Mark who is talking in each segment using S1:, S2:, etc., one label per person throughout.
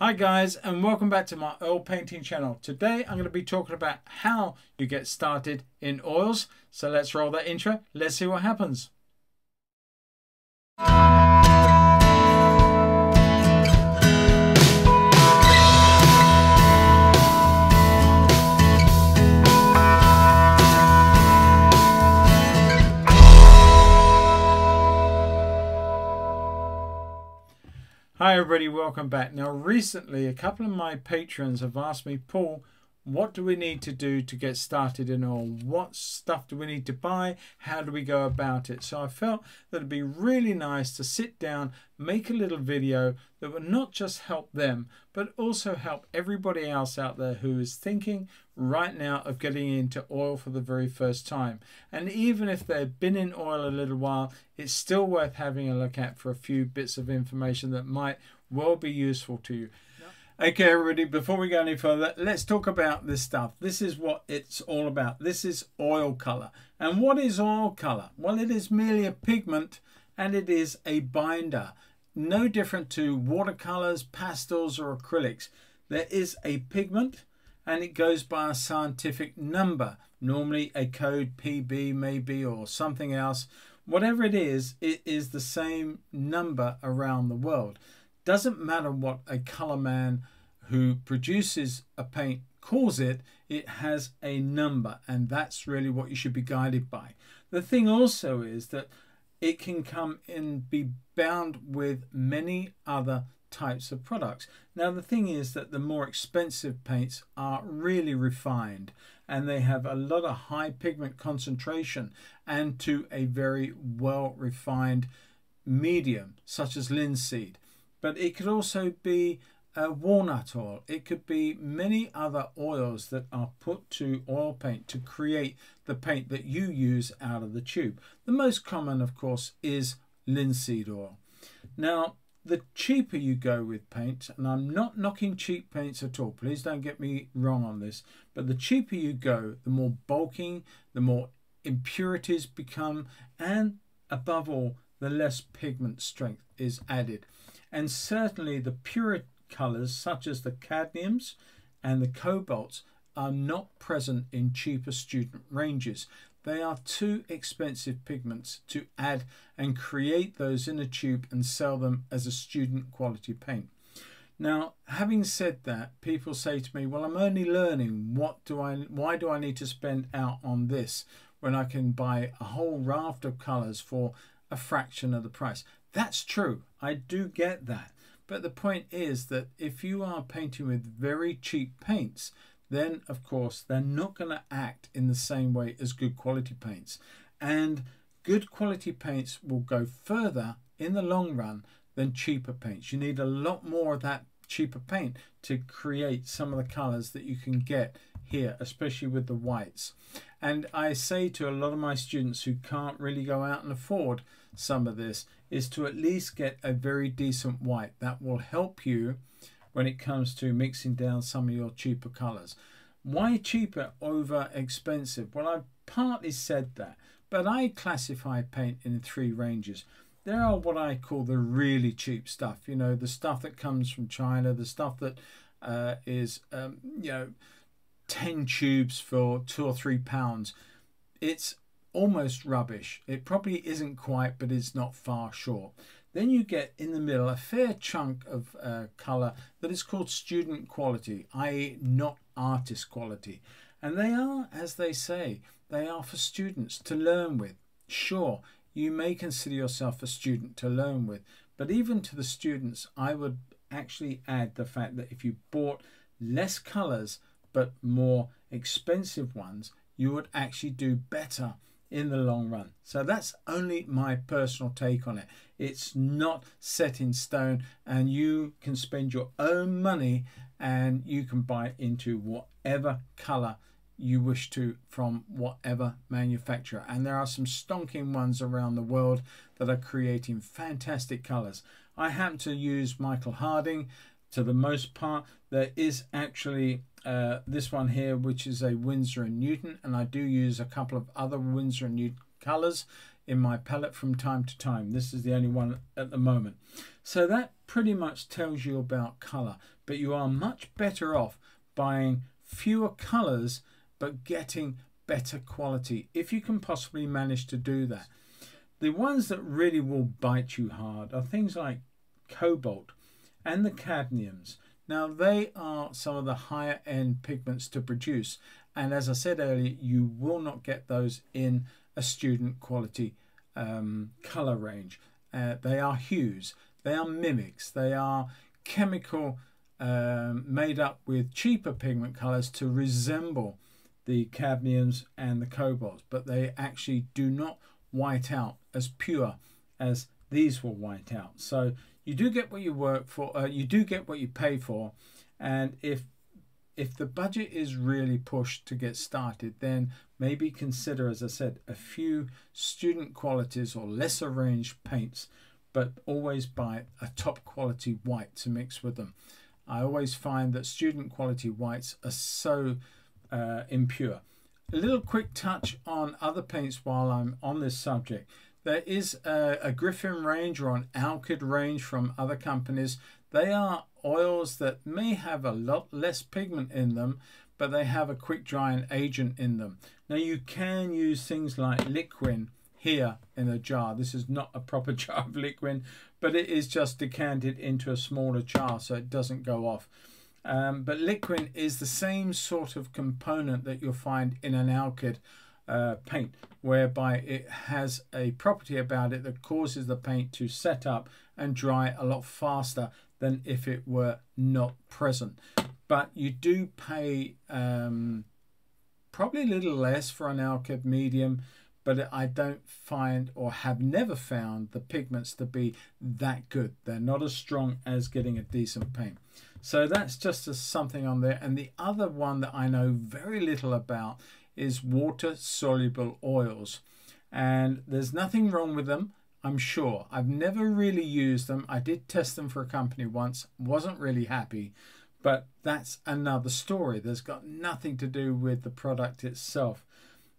S1: Hi guys and welcome back to my oil painting channel. Today I'm going to be talking about how you get started in oils. So let's roll that intro. Let's see what happens. Hi everybody, welcome back. Now recently a couple of my patrons have asked me, Paul, what do we need to do to get started in all? What stuff do we need to buy? How do we go about it? So I felt that it'd be really nice to sit down, make a little video that would not just help them, but also help everybody else out there who is thinking right now of getting into oil for the very first time. And even if they've been in oil a little while, it's still worth having a look at for a few bits of information that might well be useful to you. Okay, everybody, before we go any further, let's talk about this stuff. This is what it's all about. This is oil color. And what is oil color? Well, it is merely a pigment and it is a binder. No different to watercolors, pastels, or acrylics. There is a pigment and it goes by a scientific number, normally a code PB maybe or something else. Whatever it is, it is the same number around the world. Doesn't matter what a color man who produces a paint calls it, it has a number, and that's really what you should be guided by. The thing also is that it can come and be bound with many other types of products. Now, the thing is that the more expensive paints are really refined and they have a lot of high pigment concentration and to a very well refined medium, such as linseed but it could also be a walnut oil. It could be many other oils that are put to oil paint to create the paint that you use out of the tube. The most common, of course, is linseed oil. Now, the cheaper you go with paint, and I'm not knocking cheap paints at all, please don't get me wrong on this, but the cheaper you go, the more bulking, the more impurities become, and above all, the less pigment strength is added and certainly the purer colours such as the cadmiums and the cobalts are not present in cheaper student ranges. They are too expensive pigments to add and create those in a tube and sell them as a student quality paint. Now, having said that, people say to me, well, I'm only learning. What do I, why do I need to spend out on this when I can buy a whole raft of colours for a fraction of the price? That's true. I do get that. But the point is that if you are painting with very cheap paints, then of course they're not going to act in the same way as good quality paints. And good quality paints will go further in the long run than cheaper paints. You need a lot more of that cheaper paint to create some of the colors that you can get here, especially with the whites. And I say to a lot of my students who can't really go out and afford some of this, is to at least get a very decent white. That will help you when it comes to mixing down some of your cheaper colors. Why cheaper over expensive? Well, I've partly said that, but I classify paint in three ranges. There are what I call the really cheap stuff, you know, the stuff that comes from China, the stuff that uh, is, um, you know, 10 tubes for two or three pounds. It's almost rubbish. It probably isn't quite, but it's not far short. Then you get in the middle a fair chunk of uh, colour that is called student quality, i.e. not artist quality. And they are, as they say, they are for students to learn with. Sure, you may consider yourself a student to learn with, but even to the students, I would actually add the fact that if you bought less colours but more expensive ones, you would actually do better in the long run. So that's only my personal take on it. It's not set in stone, and you can spend your own money and you can buy into whatever color you wish to from whatever manufacturer. And there are some stonking ones around the world that are creating fantastic colors. I happen to use Michael Harding to the most part. There is actually uh, this one here, which is a Winsor and Newton, and I do use a couple of other Winsor and Newton colors in my palette from time to time. This is the only one at the moment. So that pretty much tells you about color, but you are much better off buying fewer colors but getting better quality if you can possibly manage to do that. The ones that really will bite you hard are things like cobalt and the cadmiums. Now, they are some of the higher end pigments to produce, and as I said earlier, you will not get those in a student quality um, color range. Uh, they are hues, they are mimics, they are chemical um, made up with cheaper pigment colors to resemble the cadmiums and the cobalts, but they actually do not white out as pure as these will white out. So you do get what you work for, uh, you do get what you pay for, and if if the budget is really pushed to get started, then maybe consider, as I said, a few student qualities or lesser range paints, but always buy a top quality white to mix with them. I always find that student quality whites are so uh, impure. A little quick touch on other paints while I'm on this subject. There is a, a Griffin range or an Alkyd range from other companies. They are oils that may have a lot less pigment in them, but they have a quick drying agent in them. Now you can use things like Liquin here in a jar. This is not a proper jar of Liquin, but it is just decanted into a smaller jar so it doesn't go off. Um, but Liquin is the same sort of component that you'll find in an Alkyd uh, paint, whereby it has a property about it that causes the paint to set up and dry a lot faster than if it were not present. But you do pay um, probably a little less for an Alkyd medium, but I don't find or have never found the pigments to be that good. They're not as strong as getting a decent paint. So that's just something on there. And the other one that I know very little about is water soluble oils. And there's nothing wrong with them, I'm sure. I've never really used them. I did test them for a company once, wasn't really happy, but that's another story. There's got nothing to do with the product itself.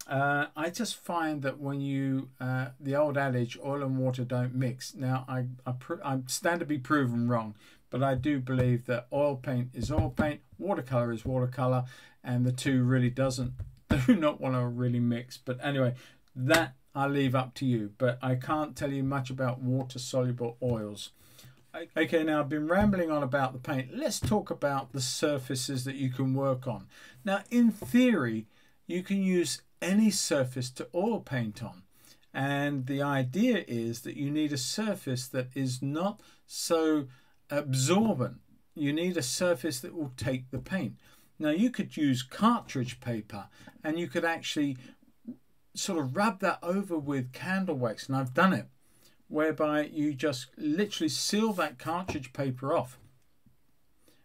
S1: Uh, I just find that when you, uh, the old adage, oil and water don't mix. Now, I, I, I stand to be proven wrong, but I do believe that oil paint is oil paint, watercolor is watercolor, and the two really doesn't do not want to really mix. But anyway, that I leave up to you. But I can't tell you much about water soluble oils. Okay, now I've been rambling on about the paint. Let's talk about the surfaces that you can work on. Now, in theory, you can use any surface to oil paint on. And the idea is that you need a surface that is not so absorbent. You need a surface that will take the paint. Now you could use cartridge paper and you could actually sort of rub that over with candle wax and I've done it whereby you just literally seal that cartridge paper off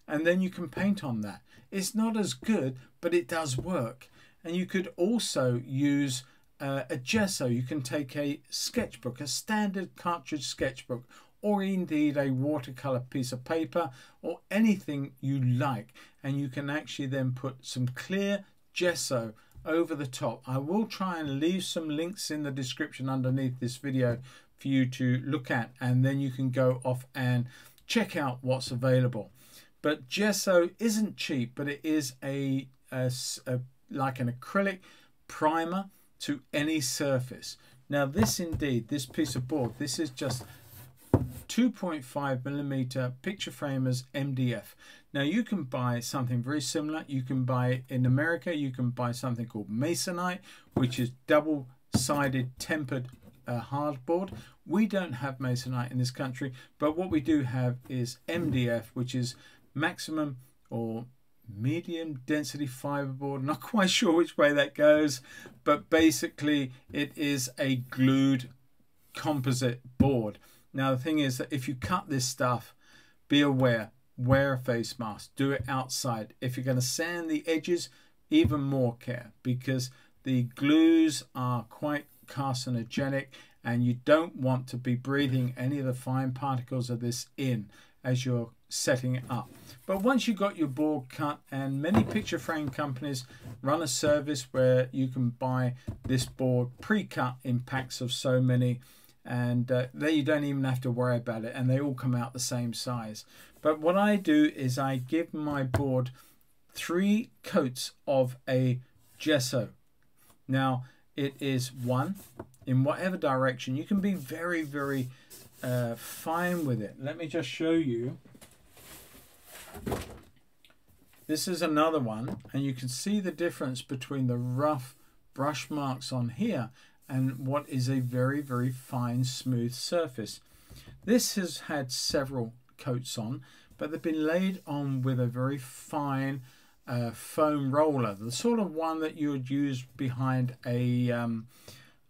S1: and then you can paint on that. It's not as good but it does work and you could also use uh, a gesso. You can take a sketchbook, a standard cartridge sketchbook or indeed a watercolor piece of paper or anything you like and you can actually then put some clear gesso over the top. I will try and leave some links in the description underneath this video for you to look at and then you can go off and check out what's available. But gesso isn't cheap but it is a, a, a like an acrylic primer to any surface. Now this indeed, this piece of board, this is just 2.5 millimeter picture framers MDF. Now you can buy something very similar. You can buy in America, you can buy something called Masonite, which is double sided tempered uh, hardboard. We don't have Masonite in this country, but what we do have is MDF, which is maximum or medium density fiberboard. Not quite sure which way that goes, but basically it is a glued composite board. Now the thing is that if you cut this stuff, be aware, wear a face mask, do it outside. If you're going to sand the edges, even more care because the glues are quite carcinogenic and you don't want to be breathing any of the fine particles of this in as you're setting it up. But once you've got your board cut and many picture frame companies run a service where you can buy this board pre-cut in packs of so many and uh, there you don't even have to worry about it and they all come out the same size. But what I do is I give my board three coats of a gesso. Now it is one. In whatever direction you can be very very uh, fine with it. Let me just show you. This is another one and you can see the difference between the rough brush marks on here and what is a very, very fine, smooth surface. This has had several coats on, but they've been laid on with a very fine uh, foam roller, the sort of one that you would use behind a um,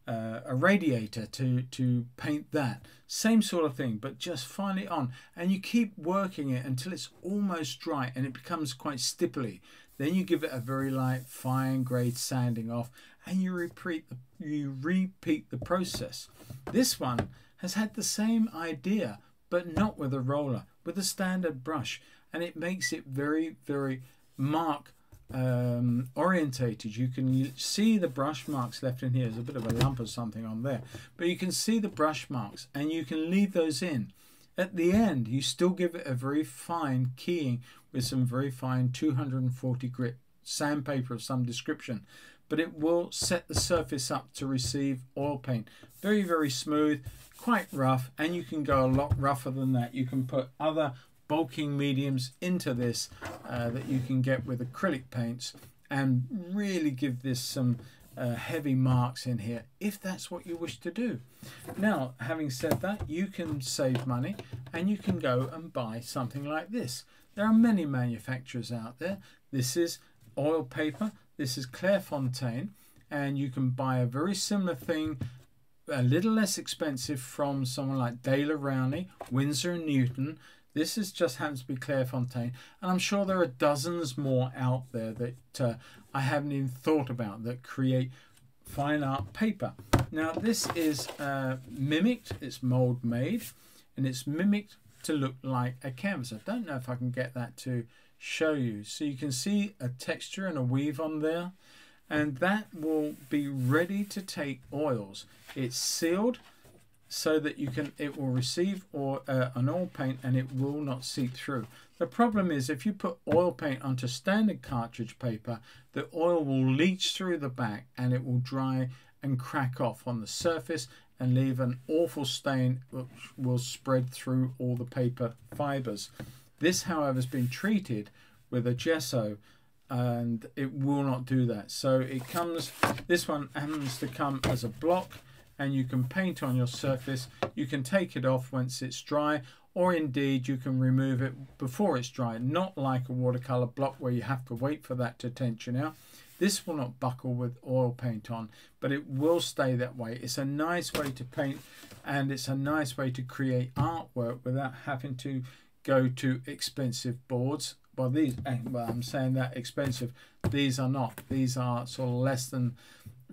S1: uh, a radiator to to paint that. Same sort of thing, but just finely on, and you keep working it until it's almost dry and it becomes quite stipply. Then you give it a very light, fine grade sanding off, and you repeat the, you repeat the process. This one has had the same idea, but not with a roller, with a standard brush, and it makes it very, very mark um, orientated. You can see the brush marks left in here. There's a bit of a lump or something on there, but you can see the brush marks, and you can leave those in. At the end, you still give it a very fine keying with some very fine 240 grit sandpaper of some description but it will set the surface up to receive oil paint. Very, very smooth, quite rough, and you can go a lot rougher than that. You can put other bulking mediums into this uh, that you can get with acrylic paints and really give this some uh, heavy marks in here if that's what you wish to do. Now, having said that, you can save money and you can go and buy something like this. There are many manufacturers out there. This is oil paper this is Clairefontaine, and you can buy a very similar thing, a little less expensive from someone like Daler Rowney, Winsor and Newton. This is just happens to be Clairefontaine, and I'm sure there are dozens more out there that uh, I haven't even thought about that create fine art paper. Now this is uh, mimicked, it's mold made, and it's mimicked to look like a canvas. I don't know if I can get that to show you. So you can see a texture and a weave on there and that will be ready to take oils. It's sealed so that you can it will receive or uh, an oil paint and it will not seep through. The problem is if you put oil paint onto standard cartridge paper, the oil will leach through the back and it will dry and crack off on the surface and leave an awful stain which will spread through all the paper fibers. This, however, has been treated with a gesso and it will not do that. So it comes, this one happens to come as a block and you can paint on your surface. You can take it off once it's dry or indeed you can remove it before it's dry, not like a watercolor block where you have to wait for that to tension out. This will not buckle with oil paint on, but it will stay that way. It's a nice way to paint and it's a nice way to create artwork without having to go to expensive boards. Well, these, eh, well, I'm saying that expensive. These are not. These are sort of less than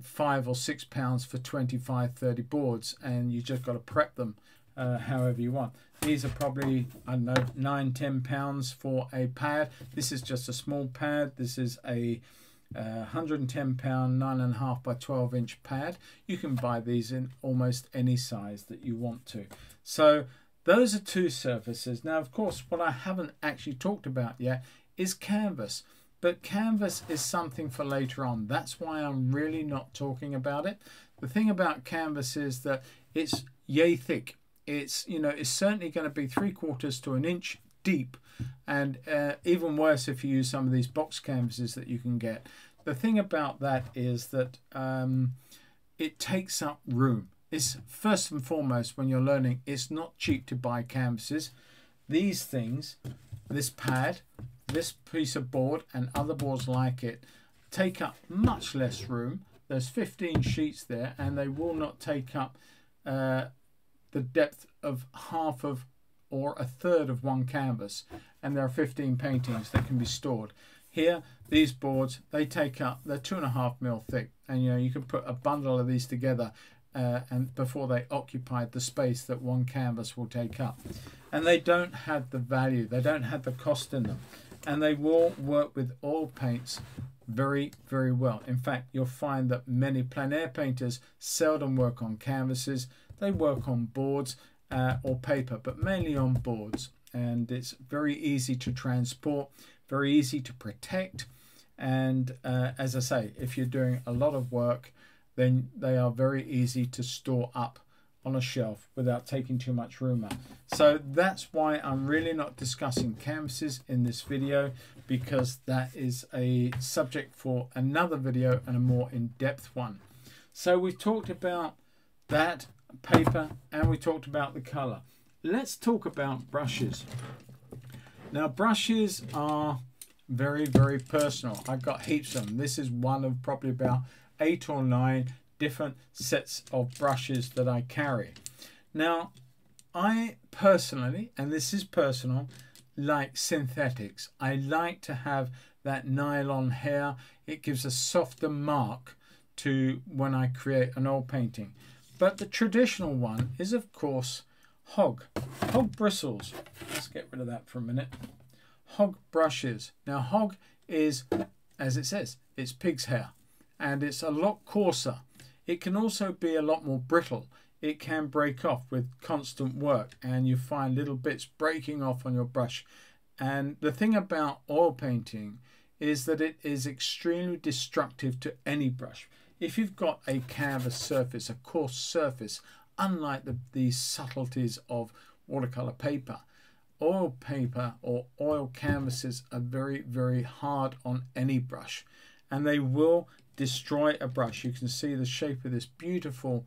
S1: five or six pounds for 25, 30 boards, and you just got to prep them uh, however you want. These are probably, I don't know, nine, ten pounds for a pad. This is just a small pad. This is a uh, 110 pound, nine and a half by 12 inch pad. You can buy these in almost any size that you want to. So those are two surfaces. Now, of course, what I haven't actually talked about yet is canvas. But canvas is something for later on. That's why I'm really not talking about it. The thing about canvas is that it's yay thick. It's, you know, it's certainly going to be three quarters to an inch deep. And uh, even worse if you use some of these box canvases that you can get. The thing about that is that um, it takes up room is first and foremost when you're learning, it's not cheap to buy canvases. These things, this pad, this piece of board and other boards like it take up much less room. There's 15 sheets there and they will not take up uh, the depth of half of or a third of one canvas and there are 15 paintings that can be stored. Here, these boards, they take up, they're two and a half mil thick and you know you can put a bundle of these together uh, and before they occupied the space that one canvas will take up. And they don't have the value, they don't have the cost in them. And they will work with oil paints very, very well. In fact, you'll find that many plein air painters seldom work on canvases. they work on boards uh, or paper, but mainly on boards. And it's very easy to transport, very easy to protect. And uh, as I say, if you're doing a lot of work, then they are very easy to store up on a shelf without taking too much room up. So that's why I'm really not discussing canvases in this video because that is a subject for another video and a more in-depth one. So we've talked about that paper and we talked about the color. Let's talk about brushes. Now brushes are very, very personal. I've got heaps of them. This is one of probably about eight or nine different sets of brushes that I carry. Now, I personally, and this is personal, like synthetics. I like to have that nylon hair. It gives a softer mark to when I create an oil painting. But the traditional one is, of course, hog. Hog bristles. Let's get rid of that for a minute. Hog brushes. Now, hog is, as it says, it's pig's hair. And it's a lot coarser. It can also be a lot more brittle. It can break off with constant work and you find little bits breaking off on your brush. And the thing about oil painting is that it is extremely destructive to any brush. If you've got a canvas surface, a coarse surface, unlike the, the subtleties of watercolor paper, oil paper or oil canvases are very, very hard on any brush and they will destroy a brush. You can see the shape of this beautiful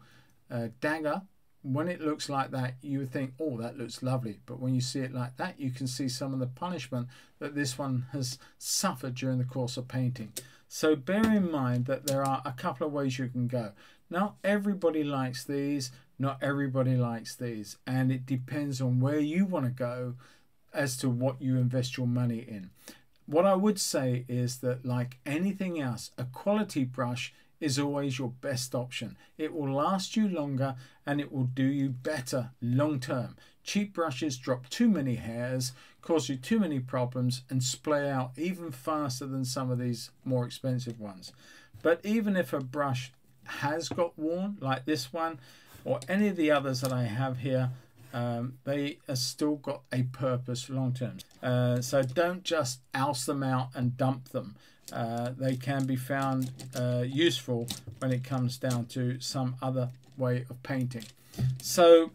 S1: uh, dagger. When it looks like that, you would think, oh, that looks lovely. But when you see it like that, you can see some of the punishment that this one has suffered during the course of painting. So bear in mind that there are a couple of ways you can go. Not everybody likes these, not everybody likes these. And it depends on where you want to go as to what you invest your money in. What I would say is that, like anything else, a quality brush is always your best option. It will last you longer and it will do you better long term. Cheap brushes drop too many hairs, cause you too many problems, and splay out even faster than some of these more expensive ones. But even if a brush has got worn, like this one, or any of the others that I have here, um, they have still got a purpose long term. Uh, so don't just oust them out and dump them. Uh, they can be found uh, useful when it comes down to some other way of painting. So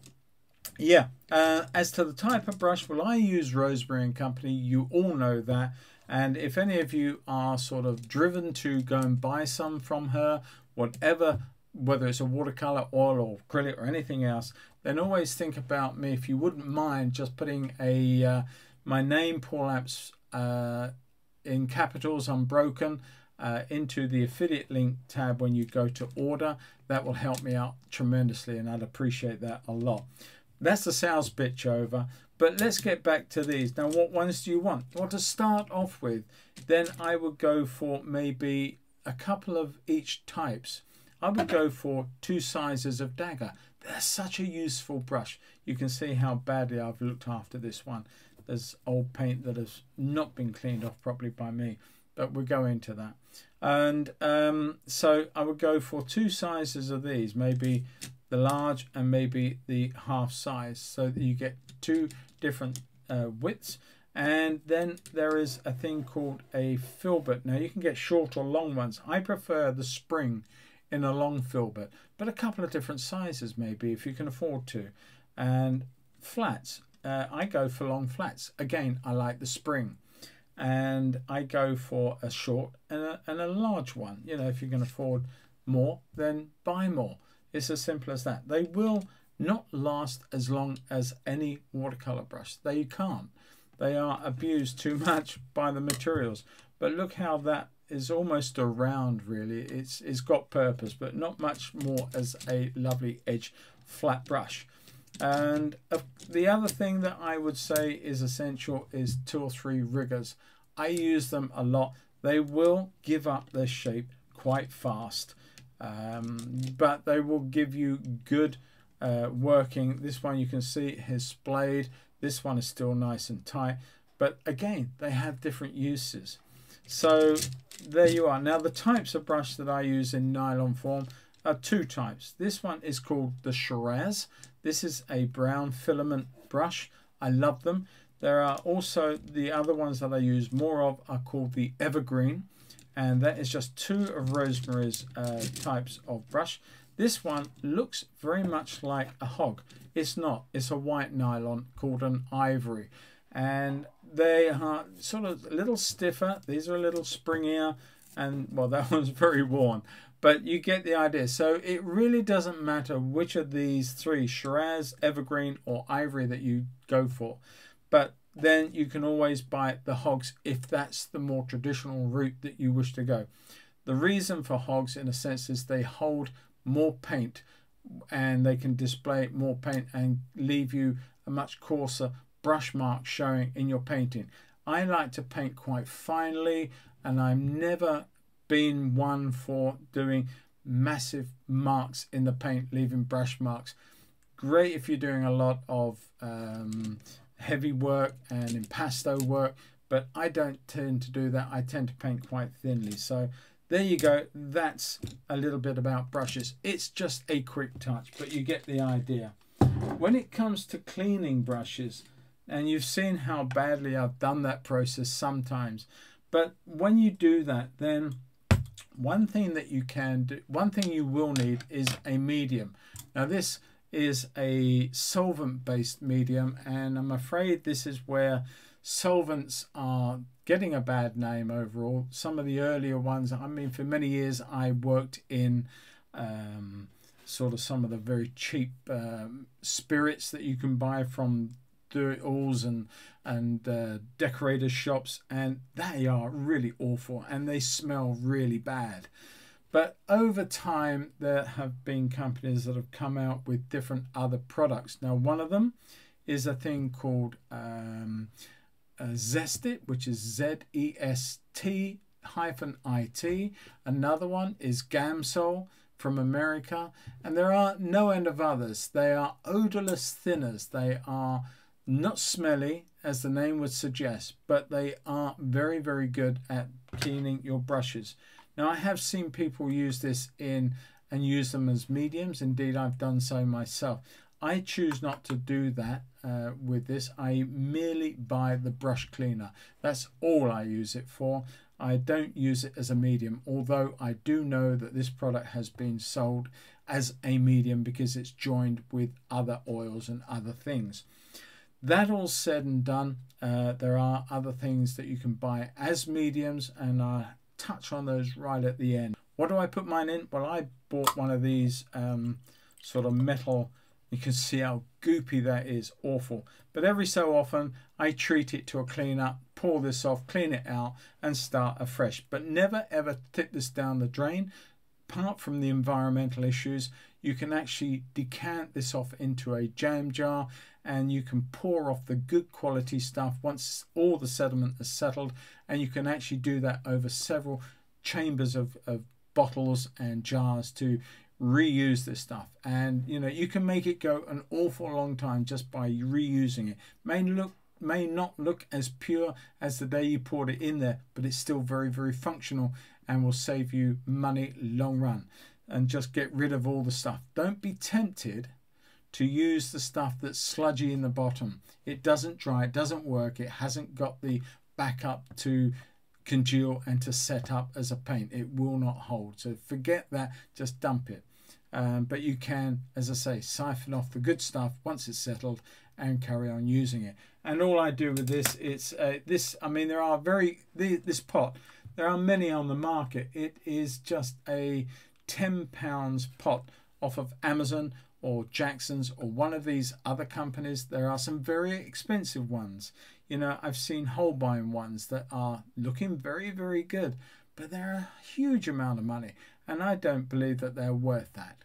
S1: yeah, uh, as to the type of brush, well, I use Rosemary and Company. You all know that. And if any of you are sort of driven to go and buy some from her, whatever whether it's a watercolor, oil, or acrylic, or anything else, then always think about me. If you wouldn't mind just putting a uh, my name, Paul Apps, uh, in capitals, unbroken, uh, into the affiliate link tab when you go to order, that will help me out tremendously, and I'd appreciate that a lot. That's the sales pitch over. But let's get back to these. Now, what ones do you want? Well, to start off with, then I would go for maybe a couple of each types. I would go for two sizes of dagger. They're such a useful brush. You can see how badly I've looked after this one. There's old paint that has not been cleaned off properly by me, but we'll go into that. And um, so I would go for two sizes of these, maybe the large and maybe the half size, so that you get two different uh, widths. And then there is a thing called a filbert. Now you can get short or long ones. I prefer the spring in a long filbert, but a couple of different sizes maybe if you can afford to. And flats, uh, I go for long flats. Again, I like the spring. And I go for a short and a, and a large one. You know, if you can afford more, then buy more. It's as simple as that. They will not last as long as any watercolor brush. They can't. They are abused too much by the materials. But look how that is almost a round really. It's it's got purpose, but not much more as a lovely edge flat brush. And uh, the other thing that I would say is essential is two or three riggers. I use them a lot. They will give up their shape quite fast, um, but they will give you good uh, working. This one you can see has splayed. This one is still nice and tight. But again, they have different uses. So there you are. Now the types of brush that I use in nylon form, are two types. This one is called the Shiraz. This is a brown filament brush. I love them. There are also the other ones that I use more of are called the Evergreen. And that is just two of Rosemary's uh, types of brush. This one looks very much like a hog. It's not. It's a white nylon called an ivory. And they are sort of a little stiffer. These are a little springier. And, well, that one's very worn. But you get the idea. So it really doesn't matter which of these three, Shiraz, Evergreen, or Ivory that you go for. But then you can always buy the hogs if that's the more traditional route that you wish to go. The reason for hogs, in a sense, is they hold more paint and they can display more paint and leave you a much coarser brush marks showing in your painting. I like to paint quite finely and I've never been one for doing massive marks in the paint, leaving brush marks. Great if you're doing a lot of um, heavy work and impasto work, but I don't tend to do that. I tend to paint quite thinly. So there you go. That's a little bit about brushes. It's just a quick touch, but you get the idea. When it comes to cleaning brushes, and you've seen how badly I've done that process sometimes, but when you do that, then one thing that you can do, one thing you will need is a medium. Now this is a solvent based medium and I'm afraid this is where solvents are getting a bad name overall. Some of the earlier ones, I mean, for many years I worked in um, sort of some of the very cheap um, spirits that you can buy from do-it-alls and and uh, decorator shops, and they are really awful and they smell really bad. But over time, there have been companies that have come out with different other products. Now, one of them is a thing called um, uh, Zest-it, which is Z E S T hyphen I T. Another one is Gamsol from America, and there are no end of others. They are odorless thinners. They are not smelly, as the name would suggest, but they are very, very good at cleaning your brushes. Now, I have seen people use this in and use them as mediums. Indeed, I've done so myself. I choose not to do that uh, with this. I merely buy the brush cleaner. That's all I use it for. I don't use it as a medium, although I do know that this product has been sold as a medium because it's joined with other oils and other things. That all said and done, uh, there are other things that you can buy as mediums, and I touch on those right at the end. What do I put mine in? Well, I bought one of these um, sort of metal you can see how goopy that is, awful. But every so often I treat it to a clean up, pour this off, clean it out and start afresh. But never ever tip this down the drain. Apart from the environmental issues, you can actually decant this off into a jam jar and you can pour off the good quality stuff once all the sediment is settled and you can actually do that over several chambers of, of bottles and jars to reuse this stuff. And you know you can make it go an awful long time just by reusing it. May look may not look as pure as the day you poured it in there but it's still very very functional and will save you money long run. And just get rid of all the stuff. Don't be tempted to use the stuff that's sludgy in the bottom it doesn't dry it doesn't work it hasn't got the backup to congeal and to set up as a paint it will not hold so forget that just dump it um, but you can, as I say, siphon off the good stuff once it's settled and carry on using it. And all I do with this, it's uh, this. I mean, there are very this pot. There are many on the market. It is just a ten pounds pot off of Amazon or Jackson's or one of these other companies. There are some very expensive ones. You know, I've seen Holbein ones that are looking very, very good, but they're a huge amount of money and I don't believe that they're worth that.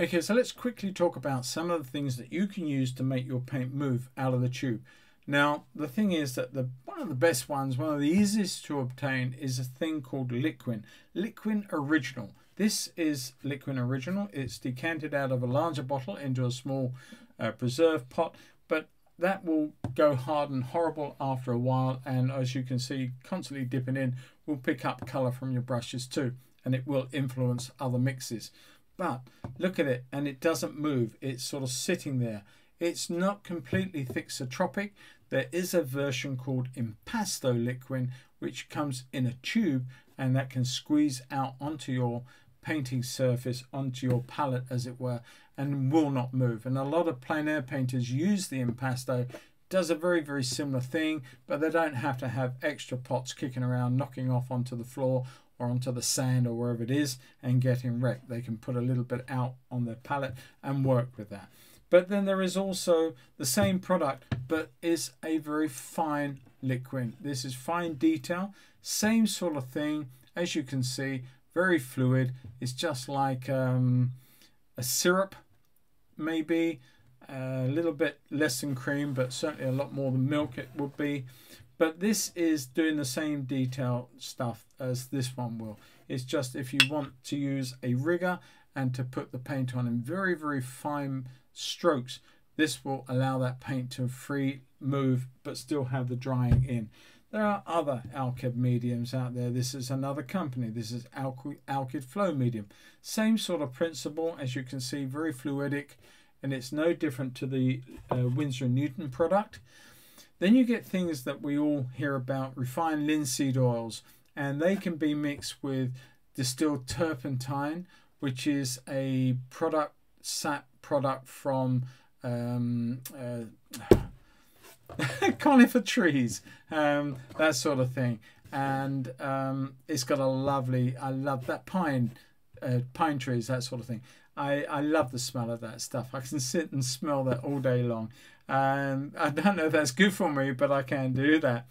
S1: Okay, so let's quickly talk about some of the things that you can use to make your paint move out of the tube. Now, the thing is that the one of the best ones, one of the easiest to obtain is a thing called Liquin. Liquin Original. This is Liquin Original. It's decanted out of a larger bottle into a small uh, preserve pot, but that will go hard and horrible after a while and as you can see constantly dipping in will pick up color from your brushes too and it will influence other mixes. But look at it, and it doesn't move. It's sort of sitting there. It's not completely thixotropic. There is a version called Impasto Liquid, which comes in a tube and that can squeeze out onto your painting surface, onto your palette, as it were, and will not move. And a lot of plein air painters use the Impasto does a very very similar thing but they don't have to have extra pots kicking around knocking off onto the floor or onto the sand or wherever it is and getting wrecked. They can put a little bit out on their palette and work with that. But then there is also the same product, but is a very fine liquid. This is fine detail, same sort of thing. As you can see, very fluid. It's just like um, a syrup, maybe a little bit less than cream, but certainly a lot more than milk it would be. But this is doing the same detail stuff as this one will. It's just if you want to use a rigger and to put the paint on in very, very fine strokes, this will allow that paint to free move but still have the drying in. There are other Alkyd mediums out there. This is another company. This is alkyd Flow Medium. Same sort of principle, as you can see, very fluidic, and it's no different to the uh, Winsor & Newton product. Then you get things that we all hear about, refined linseed oils, and they can be mixed with distilled turpentine, which is a product sap product from um, uh, conifer trees, um, that sort of thing. And um, it's got a lovely, I love that pine, uh, pine trees, that sort of thing. I, I love the smell of that stuff. I can sit and smell that all day long. And I don't know if that's good for me, but I can do that.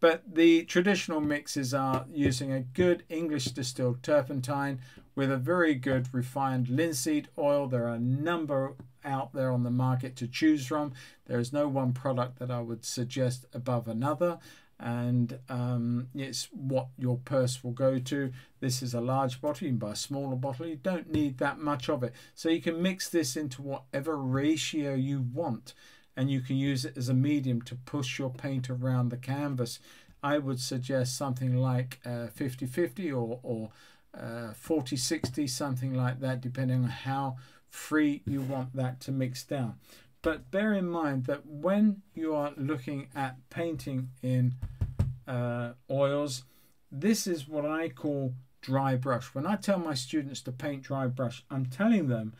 S1: But the traditional mixes are using a good English distilled turpentine with a very good refined linseed oil. There are a number out there on the market to choose from. There is no one product that I would suggest above another and um, it's what your purse will go to. This is a large bottle, you can buy a smaller bottle, you don't need that much of it. So you can mix this into whatever ratio you want and you can use it as a medium to push your paint around the canvas. I would suggest something like 50-50 uh, or, or 40-60, uh, something like that, depending on how free you want that to mix down. But bear in mind that when you are looking at painting in uh, oils, this is what I call dry brush. When I tell my students to paint dry brush, I'm telling them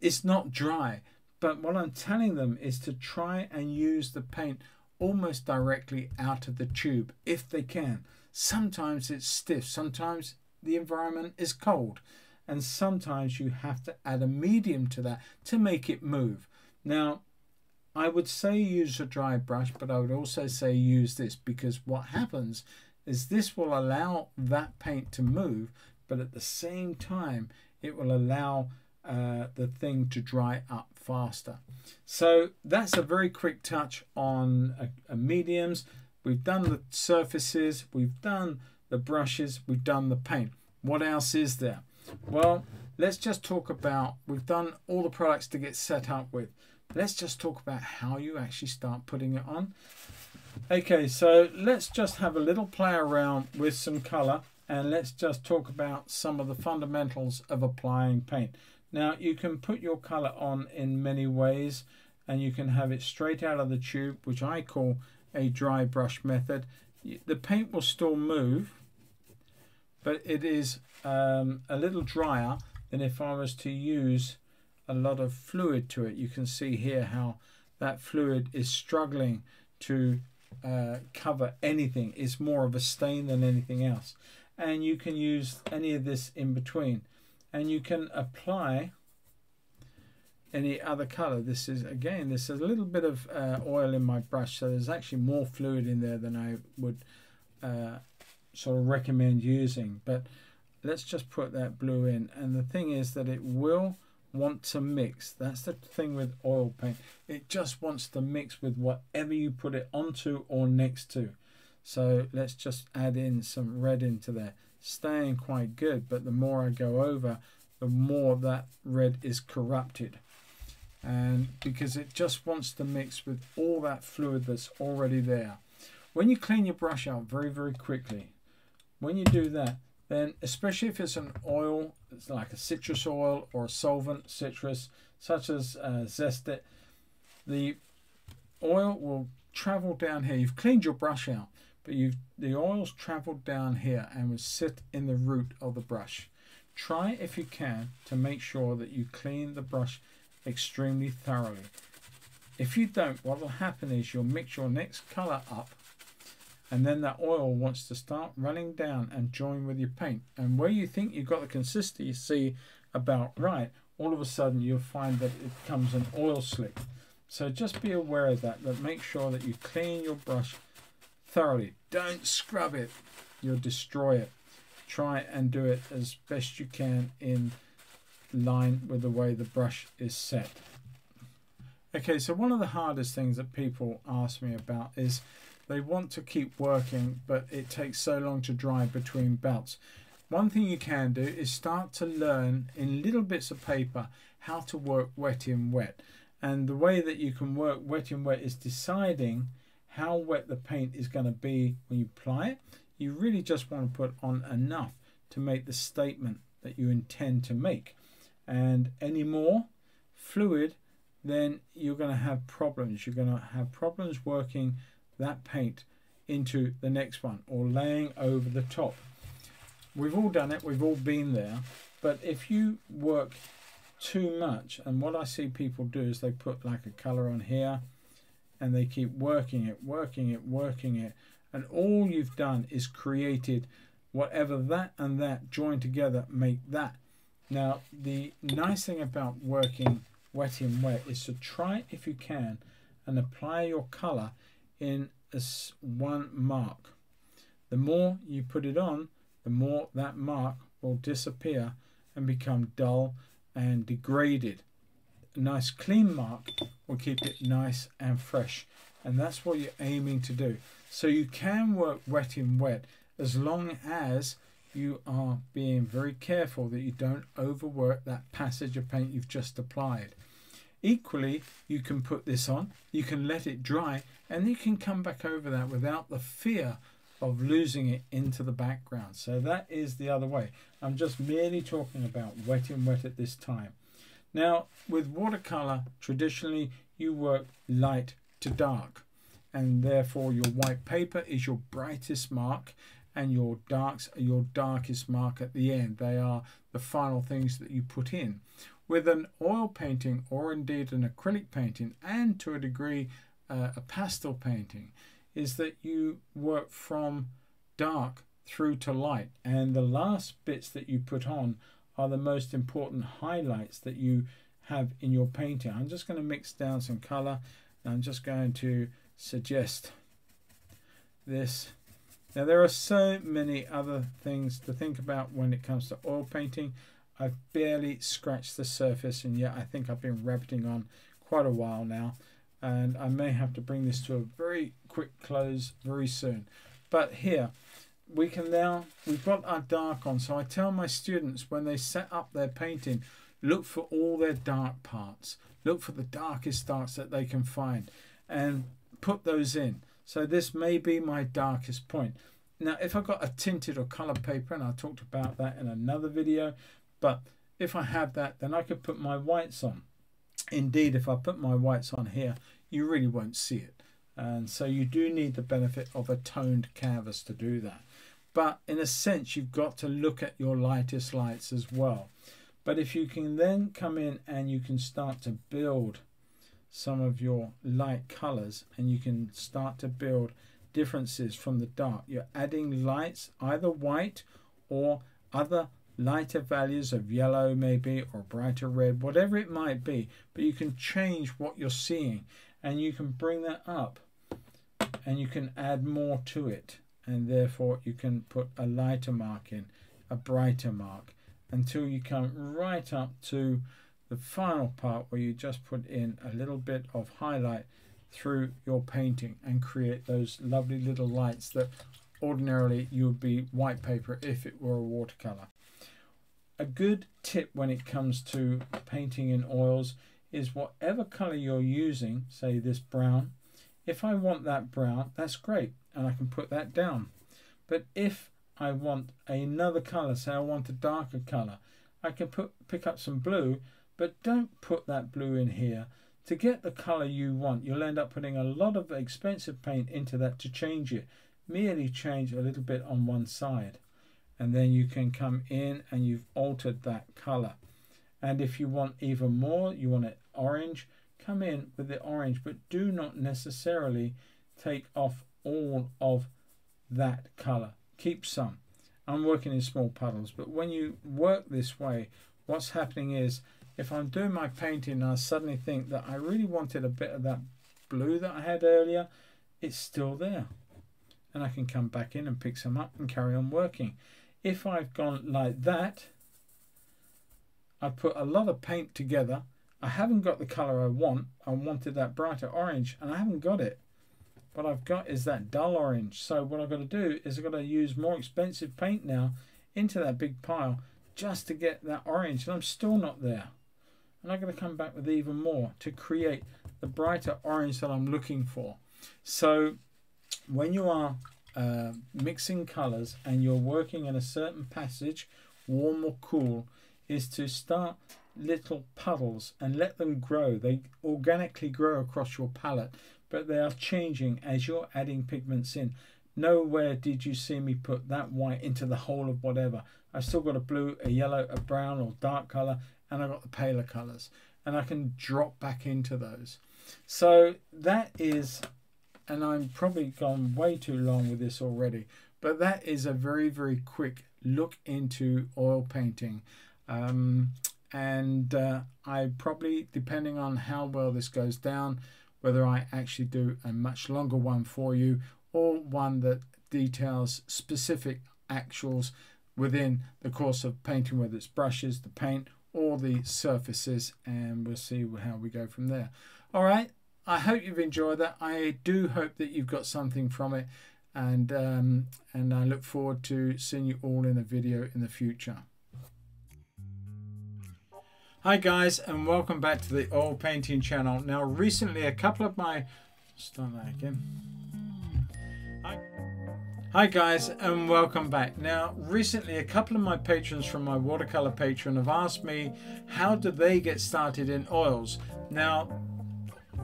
S1: it's not dry. But what I'm telling them is to try and use the paint almost directly out of the tube if they can. Sometimes it's stiff, sometimes the environment is cold, and sometimes you have to add a medium to that to make it move. Now, I would say use a dry brush, but I would also say use this because what happens is this will allow that paint to move, but at the same time, it will allow uh, the thing to dry up faster. So that's a very quick touch on a, a mediums. We've done the surfaces, we've done the brushes, we've done the paint. What else is there? Well, let's just talk about, we've done all the products to get set up with. Let's just talk about how you actually start putting it on. Okay, so let's just have a little play around with some color and let's just talk about some of the fundamentals of applying paint. Now you can put your color on in many ways and you can have it straight out of the tube, which I call a dry brush method. The paint will still move, but it is um, a little drier than if I was to use a lot of fluid to it. You can see here how that fluid is struggling to uh, cover anything. It's more of a stain than anything else. And you can use any of this in between. And you can apply any other color. This is, again, this is a little bit of uh, oil in my brush. So there's actually more fluid in there than I would uh, sort of recommend using. But let's just put that blue in. And the thing is that it will want to mix. That's the thing with oil paint. It just wants to mix with whatever you put it onto or next to. So let's just add in some red into there. Staying quite good, but the more I go over, the more that red is corrupted. And because it just wants to mix with all that fluid that's already there. When you clean your brush out very, very quickly, when you do that, then especially if it's an oil, it's like a citrus oil or a solvent citrus, such as uh, Zest-it, the oil will travel down here. You've cleaned your brush out, but you've the oil's traveled down here and will sit in the root of the brush. Try if you can to make sure that you clean the brush extremely thoroughly. If you don't, what will happen is you'll mix your next colour up and then that oil wants to start running down and join with your paint. And where you think you've got the consistency about right, all of a sudden you'll find that it becomes an oil slick. So just be aware of that, but make sure that you clean your brush thoroughly. Don't scrub it, you'll destroy it. Try and do it as best you can in line with the way the brush is set. Okay, so one of the hardest things that people ask me about is they want to keep working, but it takes so long to dry between belts. One thing you can do is start to learn in little bits of paper how to work wet in wet. And the way that you can work wet in wet is deciding how wet the paint is going to be when you apply it. You really just want to put on enough to make the statement that you intend to make. And any more fluid then you're going to have problems. You're going to have problems working that paint into the next one or laying over the top. We've all done it, we've all been there, but if you work too much, and what I see people do is they put like a color on here and they keep working it, working it, working it, and all you've done is created whatever that and that joined together make that. Now, the nice thing about working wet in wet is to try if you can and apply your color in as one mark. The more you put it on, the more that mark will disappear and become dull and degraded. A nice clean mark will keep it nice and fresh and that's what you're aiming to do. So you can work wet in wet as long as you are being very careful that you don't overwork that passage of paint you've just applied. Equally, you can put this on, you can let it dry, and you can come back over that without the fear of losing it into the background. So that is the other way. I'm just merely talking about wet and wet at this time. Now, with watercolor, traditionally you work light to dark, and therefore your white paper is your brightest mark, and your darks are your darkest mark at the end. They are the final things that you put in. With an oil painting or indeed an acrylic painting and to a degree uh, a pastel painting is that you work from dark through to light and the last bits that you put on are the most important highlights that you have in your painting. I'm just going to mix down some color I'm just going to suggest this. Now there are so many other things to think about when it comes to oil painting. I've barely scratched the surface and yet I think I've been rabbiting on quite a while now and I may have to bring this to a very quick close very soon. But here, we can now, we've got our dark on, so I tell my students when they set up their painting, look for all their dark parts. Look for the darkest darks that they can find and put those in. So this may be my darkest point. Now, if I've got a tinted or color paper, and I talked about that in another video, but if I have that, then I could put my whites on. Indeed, if I put my whites on here, you really won't see it. And so you do need the benefit of a toned canvas to do that. But in a sense, you've got to look at your lightest lights as well. But if you can then come in and you can start to build some of your light colors and you can start to build differences from the dark. You're adding lights, either white or other lighter values of yellow maybe or brighter red whatever it might be but you can change what you're seeing and you can bring that up and you can add more to it and therefore you can put a lighter mark in a brighter mark until you come right up to the final part where you just put in a little bit of highlight through your painting and create those lovely little lights that ordinarily you would be white paper if it were a watercolor a good tip when it comes to painting in oils is whatever color you're using, say this brown, if I want that brown, that's great, and I can put that down. But if I want another color, say I want a darker color, I can put pick up some blue, but don't put that blue in here. To get the color you want, you'll end up putting a lot of expensive paint into that to change it. Merely change a little bit on one side. And then you can come in and you've altered that color. And if you want even more, you want it orange, come in with the orange, but do not necessarily take off all of that color. Keep some. I'm working in small puddles, but when you work this way, what's happening is if I'm doing my painting and I suddenly think that I really wanted a bit of that blue that I had earlier, it's still there. And I can come back in and pick some up and carry on working. If I've gone like that, I've put a lot of paint together. I haven't got the colour I want. I wanted that brighter orange and I haven't got it. What I've got is that dull orange. So what I've got to do is I've got to use more expensive paint now into that big pile just to get that orange. And I'm still not there. And I'm going to come back with even more to create the brighter orange that I'm looking for. So when you are uh, mixing colors and you're working in a certain passage, warm or cool, is to start little puddles and let them grow. They organically grow across your palette, but they are changing as you're adding pigments in. Nowhere did you see me put that white into the whole of whatever. I've still got a blue, a yellow, a brown or dark color, and I've got the paler colors. And I can drop back into those. So that is, and I'm probably gone way too long with this already, but that is a very, very quick look into oil painting. Um, and uh, I probably, depending on how well this goes down, whether I actually do a much longer one for you or one that details specific actuals within the course of painting, whether it's brushes, the paint, or the surfaces, and we'll see how we go from there. All right, I hope you've enjoyed that. I do hope that you've got something from it, and um, and I look forward to seeing you all in a video in the future. Hi guys and welcome back to the oil painting channel. Now recently a couple of my start that again. Hi. Hi guys and welcome back. Now recently a couple of my patrons from my watercolor Patreon have asked me how do they get started in oils. Now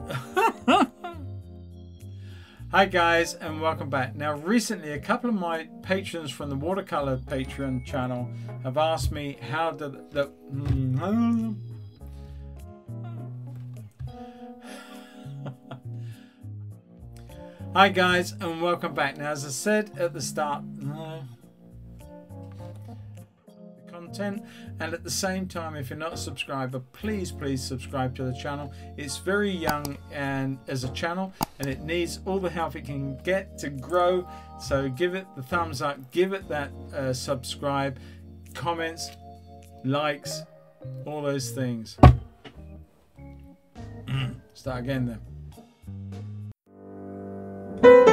S1: Hi guys and welcome back. Now recently a couple of my patrons from the watercolor Patreon channel have asked me how the, the Hi guys and welcome back. Now as I said at the start content. And at the same time if you're not a subscriber please please subscribe to the channel. It's very young and as a channel and it needs all the help it can get to grow. So give it the thumbs up give it that uh, subscribe comments likes all those things. Mm. Start again then.